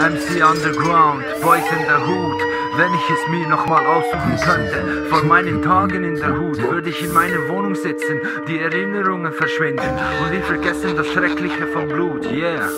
MC Underground, Boys in der Hut. Wenn ich es mir nochmal aussuchen könnte, von meinen Tagen in der Hut, würde ich in meiner Wohnung sitzen, die Erinnerungen verschwinden und wir vergessen das Schreckliche vom Blut, yeah.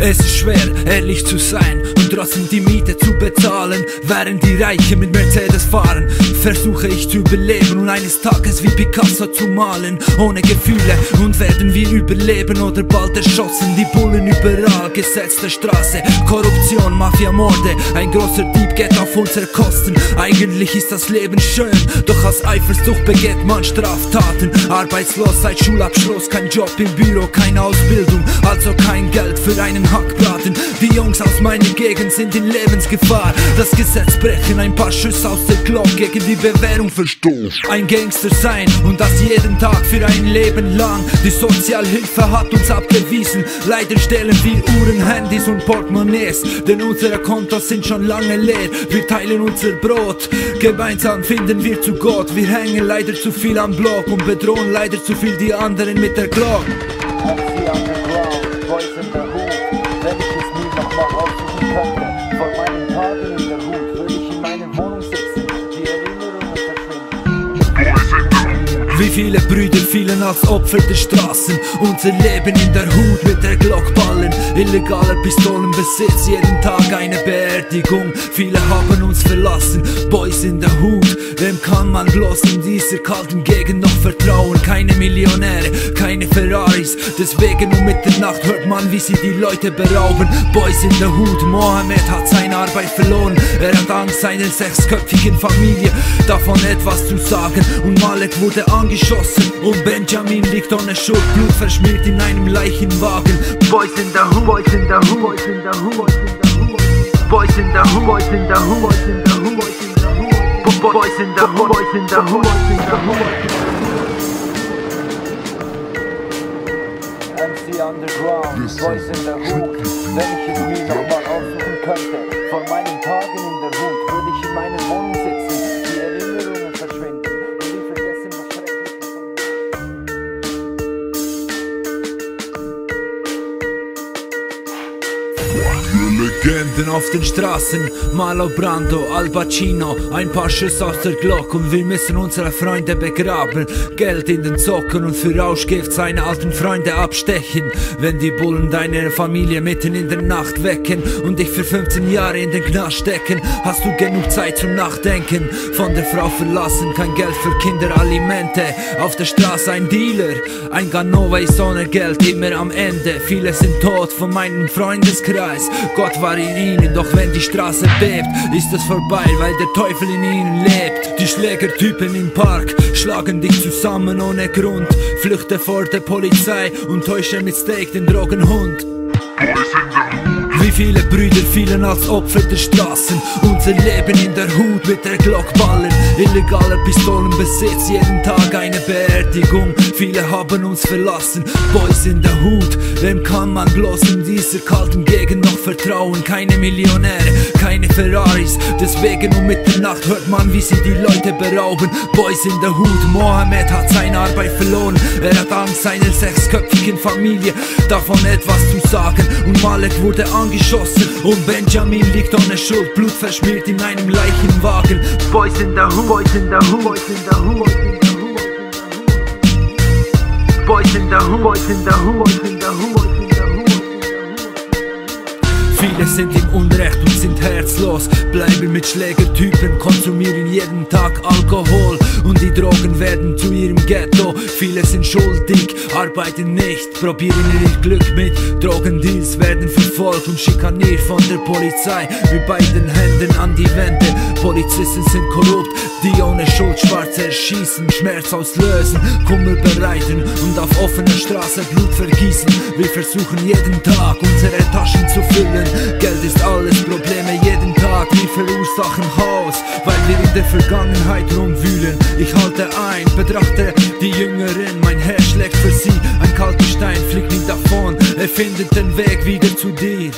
Es ist schwer, ehrlich zu sein und trotzdem die Miete zu bezahlen, während die Reichen mit Mercedes fahren. Versuche ich zu überleben und eines Tages wie Picasso zu malen, ohne Gefühle und werden wir überleben oder bald erschossen. Die Bullen überall, Gesetz der Straße, Korruption, Mafia, Morde, ein großer Dieb geht auf unsere Kosten. Eigentlich ist das Leben schön, doch aus Eifersucht begeht man Straftaten. Arbeitslos seit Schulabschluss, kein Job im Büro, keine Ausbildung, also kein Geld für einen Hackbraten. Die Jungs aus meiner Gegend sind in Lebensgefahr. Das Gesetz brechen, ein paar Schüsse aus der Glock gegen die Bewährung verstoßen. Ein Gangster sein und das jeden Tag für ein Leben lang. Die Sozialhilfe hat uns abgewiesen. Leider stehlen wir Uhren, Handys und Portemonnaies, denn unsere Kontos sind schon lange leer. Wir teilen unser Brot, gemeinsam finden wir zu Gott. Wir hängen leider zu viel am Block und bedrohen leider zu viel die anderen mit der Glock. Boys in der Hut. Wenn ich es mir nochmal aussuchen könnte, Wie viele Brüder fielen als Opfer der Straßen? Unser Leben in der Hut mit der Glockballen Illegaler Pistolenbesitz, jeden Tag eine Beerdigung. Viele haben uns verlassen, Boys in der Hut. Wem kann man bloß in dieser kalten Gegend noch vertrauen? Keine Millionäre, keine Ferraris. Deswegen um Mitternacht hört man, wie sie die Leute berauben. Boys in der Hut, Mohammed hat seine Arbeit verloren Er Angst seiner sechsköpfigen Familie davon etwas zu sagen Und Malek wurde angeschossen und Benjamin liegt ohne Schuld Blut verschmiert in einem Leichenwagen Boys in der Hut, Boys in der Hut, Boys in der Hut, Boys in der Hut, Boys in der Hut, Boys in der Hut, Boys in der Hut, Boys in der Hut, Boys in der Hut. MC Underground, Boys in der Hut. Wenn ich es mir nochmal aussuchen make Legenden auf den Straßen, Malo Brando, Al Pacino, ein paar Schüsse aus der Glock und wir müssen unsere Freunde begraben. Geld in den Socken und für Rauschgift seine alten Freunde abstechen. Wenn die Bullen deine Familie mitten in der Nacht wecken und dich für 15 Jahre in den Knast stecken, hast du genug Zeit zum Nachdenken. Von der Frau verlassen, kein Geld für Kinder, Alimente. Auf der Straße ein Dealer, ein Ganova ist ohne Geld immer am Ende. Viele sind tot von meinem Freundeskreis. Gott ihnen, doch wenn die Straße bebt, ist es vorbei, weil der Teufel in ihnen lebt. Die Schlägertypen im Park schlagen dich zusammen ohne Grund. Flüchte vor der Polizei und täusche mit Steak den Drogenhund. Wie viele Brüder fielen als Opfer der Straßen Unser Leben in der Hut mit der Glockballen Illegaler Pistolenbesitz, jeden Tag eine Beerdigung. Viele haben uns verlassen, Boys in der Hut Wem kann man bloß in dieser kalten Gegend noch vertrauen? Keine Millionäre, keine Ferraris. Deswegen um Mitternacht hört man, wie sie die Leute berauben. Boys in der Hut, Mohammed hat seine Arbeit verloren. Er hat Angst seiner sechsköpfigen Familie davon etwas zu sagen. Und Malek wurde angeschossen. Und Benjamin liegt ohne Schuld Blut verschmiert in einem Leichenwagen. Boys in der Hut, Boys in der Hut, Boys in der Hut, boys in the hood, boys in the hood, boys in the hood. Viele sind im Unrecht und sind her herzlos Bleiben mit Schlägertypen, konsumieren jeden Tag Alkohol Und die Drogen werden zu ihrem Ghetto. Viele sind schuldig, arbeiten nicht Probieren ihr Glück mit. Drogendeals Werden verfolgt und schikaniert von der Polizei. Mit beiden Händen an die Wände. Polizisten sind korrupt, die ohne Schuld schwarz erschießen Schmerz auslösen, Kummer bereiten Und auf offener Straße Blut vergießen. Wir versuchen jeden Tag unsere Taschen zu füllen. Geld ist verursachen Chaos, weil wir in der Vergangenheit rumwühlen. Ich halte ein, betrachte die Jüngeren, mein Herz schlägt für sie, ein kalter Stein fliegt nie davon, er findet den Weg wieder zu dir.